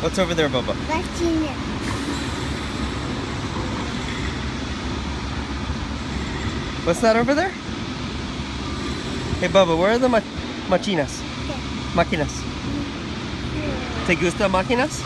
What's over there, Bubba? What's that over there? Hey, Bubba, where are the ma machinas? Máquinas. ¿Te gusta máquinas?